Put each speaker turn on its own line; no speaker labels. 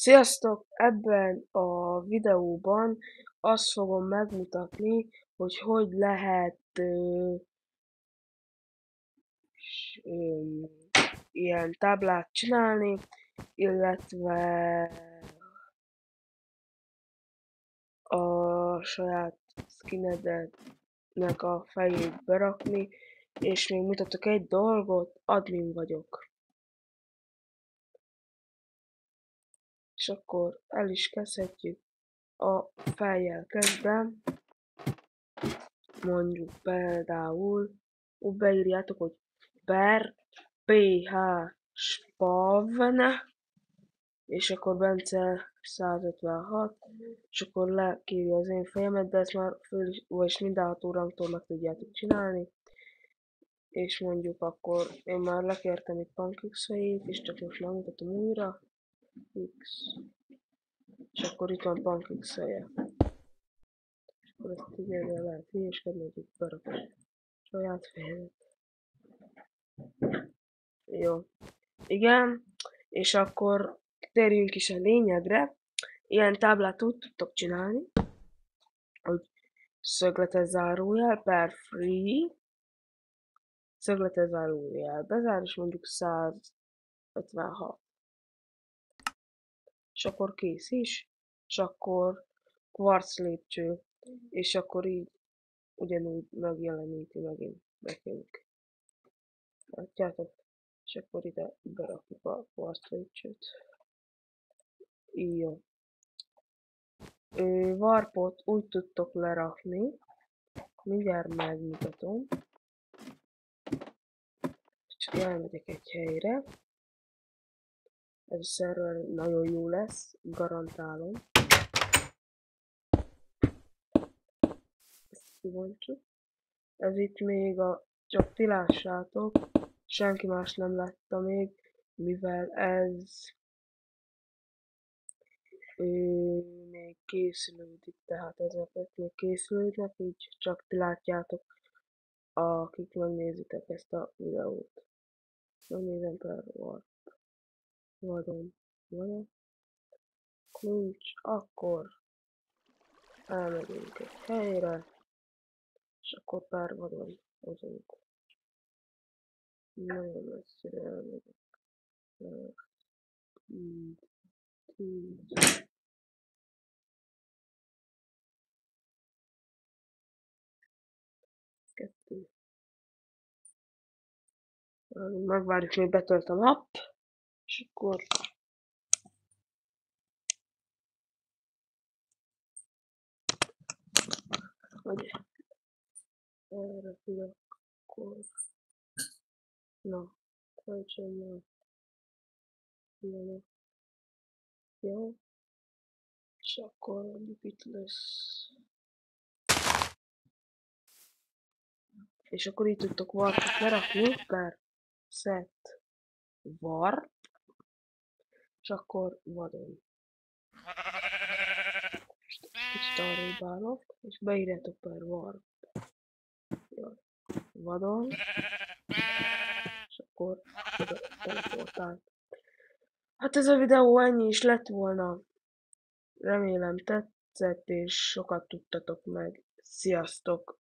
Sziasztok! Ebben a videóban azt fogom megmutatni, hogy hogy lehet ö, ö, ilyen táblát csinálni, illetve a saját skinednek a fejét berakni, és még mutatok egy dolgot, admin vagyok. És akkor el is kezdhetjük a fejjel kezdve. Mondjuk például, úgy beírjátok, hogy per ph spavne, és akkor Bence 156, és akkor lekírja az én fejemet, de ezt már föl is, vagyis mindenható rangtól meg tudjátok csinálni. És mondjuk akkor én már lekértem itt Pancakes fejét, és csak most megmutatom újra. X. És akkor itt van Pancakes feje. És akkor ezt erre lehet hülyeskedni, hogy itt berakod saját fejedet. Jó. Igen, és akkor térjünk is a lényegre. Ilyen táblát úgy tudtok csinálni, hogy szögletes zárójel per free, szögletes zárójel bezár, és mondjuk 156 és akkor kész is, és akkor kvarc lépcső, és akkor így ugyanúgy megjeleníti megint nekünk. Látjátok? És akkor ide berakjuk a kvarc lépcsőt. Jó. Warpot úgy tudtok lerakni, mindjárt megmutatom. Csak elmegyek egy helyre. Ez a szerver nagyon jó lesz, garantálom. Ezt. Ez itt még a, csak ti lássátok, senki más nem látta még, mivel ez ő, még készülődik, tehát ezeket még készülődnek, így csak ti látjátok, akik megnézitek ezt a videót. Megnézem például vadon, vadon, kulcs, akkor elmegyünk egy helyre, és akkor pár vadon hozunk. Nagyon messzire elmegyek. Tíz, tíz. Kettő. Megvárjuk, még betölt a nap és akkor hogy erre akkor na, töltsön már ilyenek. Jó. És akkor mondjuk itt lesz. És akkor itt tudtok warpot lerakni per set warp és akkor vadon. Kicsit arrébb állok, és beírjátok per warp. Jó. Vadon. És akkor oda teleportál. Hát ez a videó ennyi is lett volna. Remélem tetszett, és sokat tudtatok meg. Sziasztok!